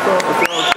pessoal.